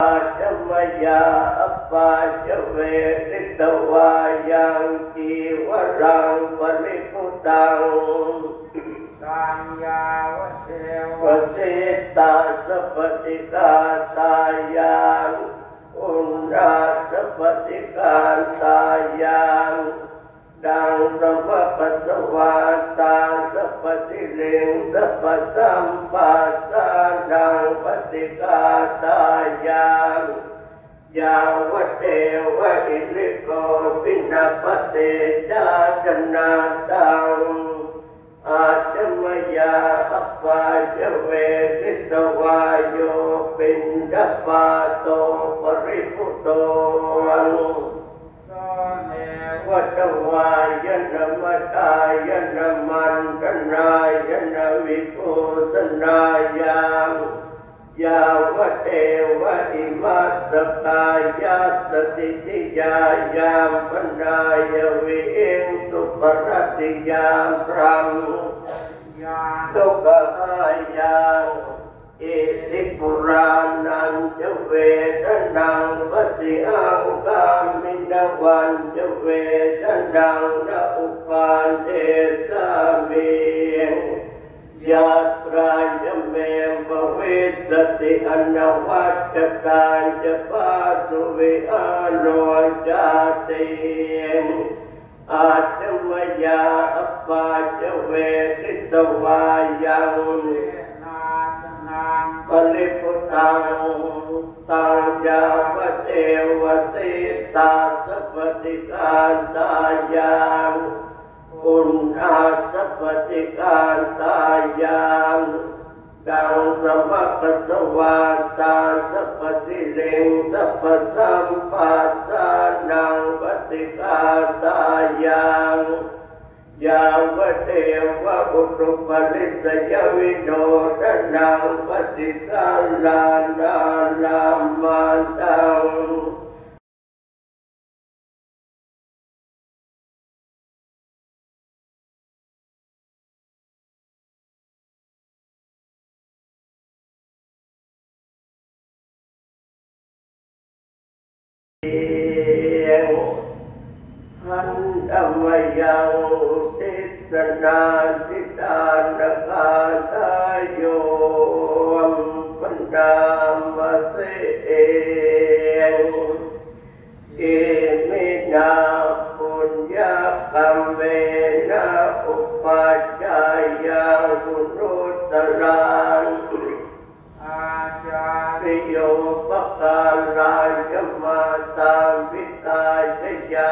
ปัจมยาอปัจเวทิตวายังจีวรังปริพุตังกัญญาวเทววะสิ ติกาตายางยาวเทวะอิริโกปินาปเตจาจนาตังอาจมยาอัปปาจเวทิตวายโยปินดาปาโตปริพุโตวังวัตวายนมตายนมันตนายนวิภูสนายัง ยาวเทวะอิมัสสกายาสติติยายามปนายวิเองสุปรติยามพรังยาทุกขายาอิติปุรานันจะเวทนังปฏิอังกามินวันจะเวทนังนอุปานเทสามียาตาเมปเวส ติอนวัตตาจะปาสุวิอาโนจาติอาตมยาอปาจเวทิตวายังปลิพุตังตังยาวเทวสิตาสัพติการตายังอุณาสัพติการตายัง ดังสมัคสวาตาสัพติเลงสัพสัมปัสสะนังปฏิกาตายังยาวเทวะอุตุปลิสยวิโนทนังปฏิสาลานาลามาตัง หันธมยังทิสนาทิตานกาตายโยมปันดามเสเองอิมินาปุญญกรรมเวนะอุปัจจายังรุตรัง राजमाता पिता जया